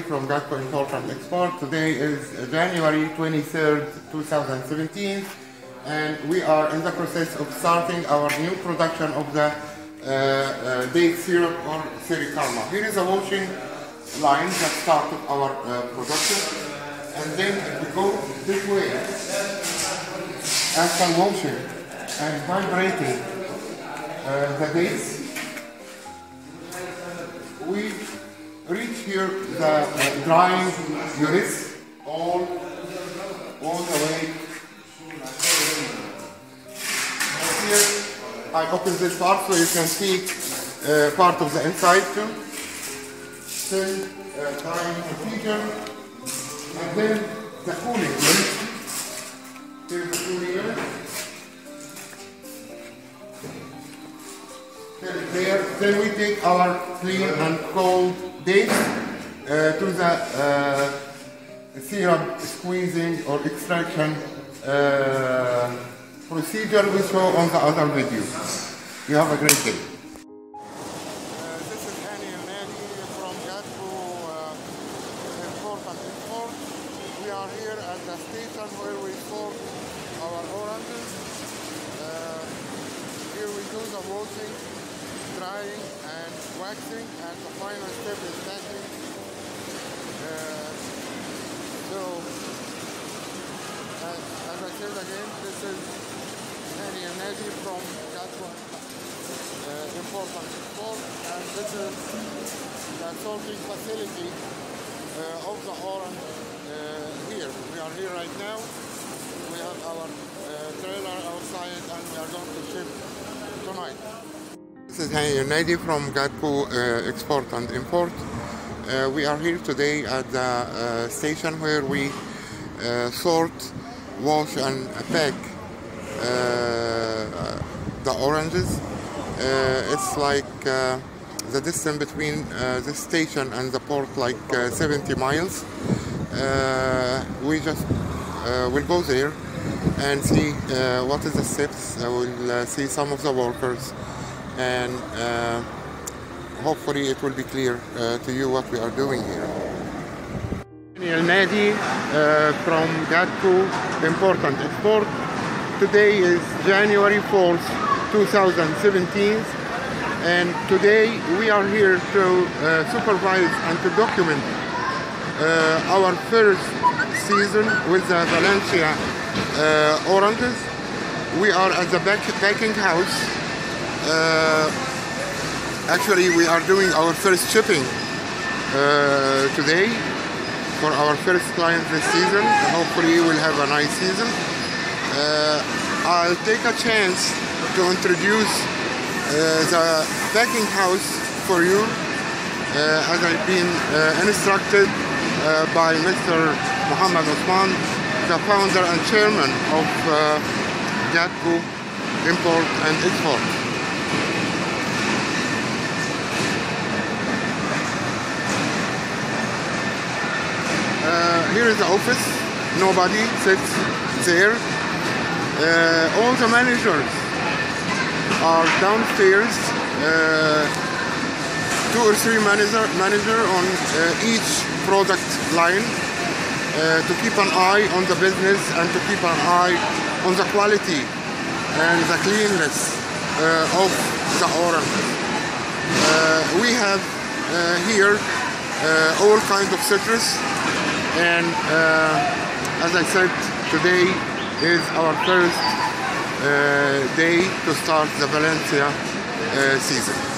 from GATCO Import and Export. Today is January 23rd, 2017, and we are in the process of starting our new production of the uh, uh, date syrup or Sirikarma. Here is a washing line that started our uh, production, and then we go this way, after washing and vibrating uh, the dates, here the uh, drying units all all the way. Here I open this part so you can see uh, part of the inside too. Then uh, drying procedure. And then the cooling unit. Here's the cooling unit. There. Then we take our clean and cold dates uh, to the uh, syrup squeezing or extraction uh, procedure we saw on the other video. You have a great day. this is Hany Nadi from Gatco Import and. We are here at the station where we sort our oranges. Here we do the washing drying and waxing and the final step is packing. Uh, so, as, as I said again, this is Hany El-Nady from Gatco uh, Import and and this is the sorting facility uh, of the orange uh, here. We are here right now. We have our uh, trailer outside and we are going to ship tonight. This is Hany from Gatco uh, Export and Import. Uh, we are here today at the uh, station where we uh, sort, wash and pack uh, the oranges. Uh, it's like the distance between the station and the port like 70 miles. we just will go there and see what is the steps. I will see some of the workers and uh, hopefully it will be clear uh, to you what we are doing here. Hany El-Nady uh, from GATCO Import and Export. Today is January 4th, 2017 and today we are here to supervise and to document uh, our first season with the Valencia uh, oranges. We are at the back house actually, we are doing our first shipping uh, today for our first client this season. Hopefully, we'll have a nice season. Uh, I'll take a chance to introduce uh, the packing house for you uh, as I've been uh, instructed by Mr. Muhammad Osman, the founder and chairman of GATCO Import and Export. Here is the office. Nobody sits there. Uh, all the managers are downstairs. Uh, two or three manager manager on uh, each product line uh, to keep an eye on the business and to keep an eye on the quality and the cleanness uh, of the orange. Uh, we have here all kinds of citrus and uh, as I said today is our first uh, day to start the Valencia uh, season.